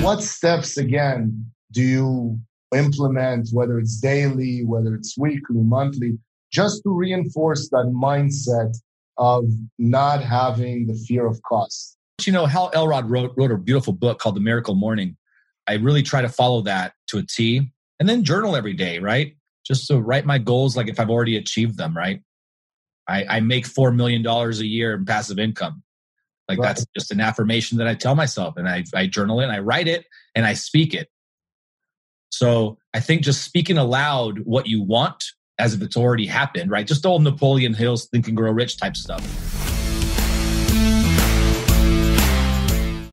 what steps again do you implement, whether it's daily, whether it's weekly, monthly, just to reinforce that mindset of not having the fear of cost? You know, Hal Elrod wrote, wrote a beautiful book called The Miracle Morning. I really try to follow that to a T and then journal every day, right? Just to write my goals like if I've already achieved them, right? I, I make $4 million a year in passive income. Like right. that's just an affirmation that I tell myself and I, I journal it and I write it and I speak it. So I think just speaking aloud what you want as if it's already happened, right? Just all Napoleon Hill's Think and Grow Rich type stuff.